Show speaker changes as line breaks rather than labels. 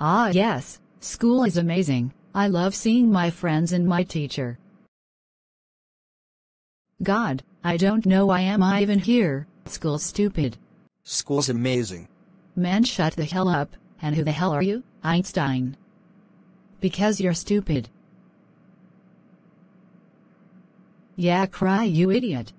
Ah yes, school is amazing, I love seeing my friends and my teacher. God, I don't know why am I even here, school's stupid.
School's amazing.
Man shut the hell up, and who the hell are you, Einstein? Because you're stupid. Yeah cry you idiot.